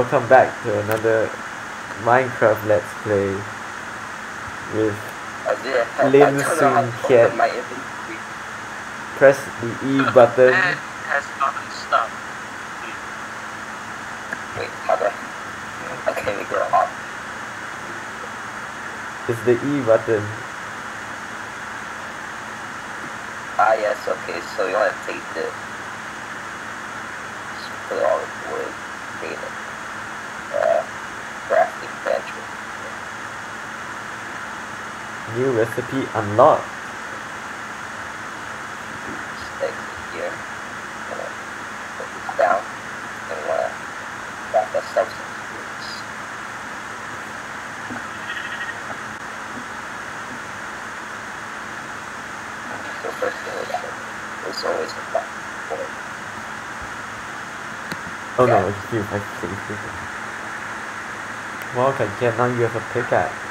Welcome back to another Minecraft Let's Play with Sung to Kiat. press the E button. Has gotten stuck. Wait, I? Okay, we go off. It's the E button. Ah, yes. Okay, so you want to take. Just put all the wood, create a uh, crafting bench. New recipe unlocked. Just exit here. Gonna put this down. And we want to craft a substance. fruits. So first thing we got is always a black wood. Oh no, it's you. I think it's Well, okay, yeah, now you have a pickaxe.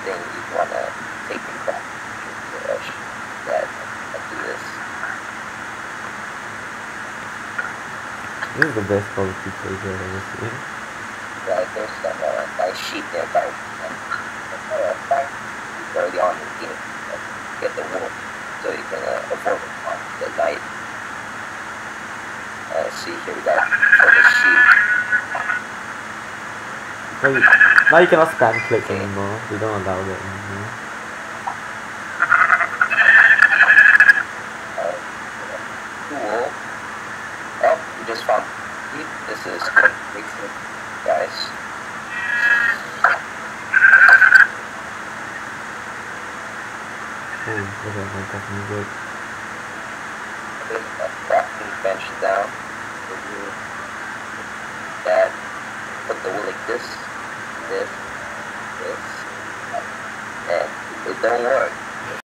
You wanna take the crap brush that this. This is the best quality page I've ever seen. Right, there's some uh, nice sheep there by uh, back early on in the game. uh, Get the wool so you can uh, on the night. Uh, see here we got for the sheep. You, now you cannot spam click anymore. We don't allow that anymore. Wool. Oh, we just found sheep. This is good. It, guys. Oh, look at Minecraft music. put a crafting bench down. Remove that. Put the wood this, this, and it don't work.